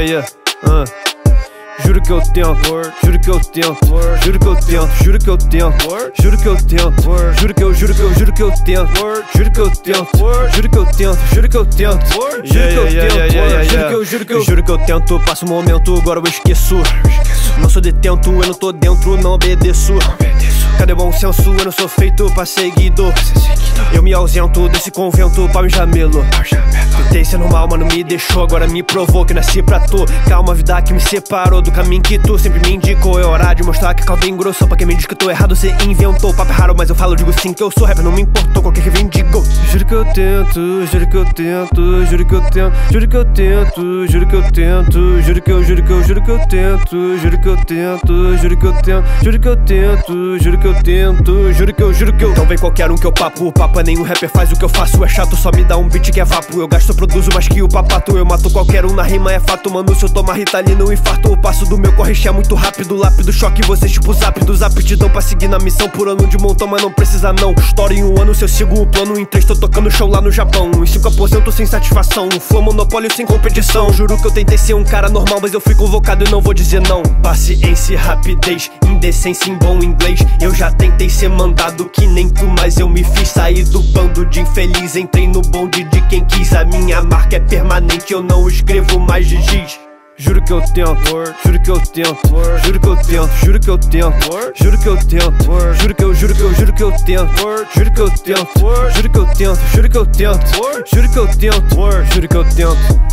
yeah. Uh. Juro que eu tento, juro que eu tento, juro que eu tento, juro que eu tento, juro que eu tento, juro que eu, juro que eu, juro que eu tento, juro que eu tento, juro que eu tento, juro que eu tento, juro que eu tento, juro que eu, juro que eu, juro que eu tento, passo um momento, agora eu esqueço. Não sou detento, eu não tô dentro, não obedeço. Cadê bom senso? Eu não sou feito pra seguidor. Eu me ausento desse convento pra me jamelo. Tentei ser normal, mas não me deixou. Agora me provou que nasci pra tu. Calma, vida que me separou do caminho que tu sempre me indicou. É hora de mostrar que a calda engrossou. Pra quem me diz que eu tô errado, você inventou. Papo é raro, mas eu falo, digo sim que eu sou rapper. Não me importou qualquer que vendigo. Juro que eu tento, juro que eu tento, juro que eu tento, juro que eu tento, juro que eu tento, juro que eu, juro que eu, juro que eu tento, juro que eu tento, juro que eu tento, juro que eu tento, juro que eu tento, juro que eu, juro que eu. Então vem qualquer um que eu papo. O é nenhum rapper faz o que eu faço. É chato, só me dá um beat que é vapo. Eu gasto, produzo mais que o papato. Eu mato qualquer um na rima, é fato, mano. Se eu tomar ritalina, um infarto. O passo do meu corre é muito rápido. Lápido, choque, vocês tipo zap dos aptidão pra seguir na missão. Por ano de montão, mas não precisa não. História em um ano, se eu sigo o plano. Em três, tô tocando show lá no Japão. Em cinco aposento sem satisfação. Um flow monopólio sem competição. Juro que eu tentei ser um cara normal, mas eu fui convocado e não vou dizer não. Paciência, rapidez, indecência em bom inglês. Eu já tentei ser mandado que nem tu, mas eu me fiz sair do bando de infeliz. Entrei no bonde de quem quis. A minha marca é permanente, eu não escrevo mais de giz. Juro que eu tento, juro que eu tento, juro que eu tento, juro que eu tento, juro que eu tento, juro que eu, juro que eu, juro que eu tento, juro que eu tento, juro que eu tento, juro que eu tento, juro que eu tento, juro que eu tento.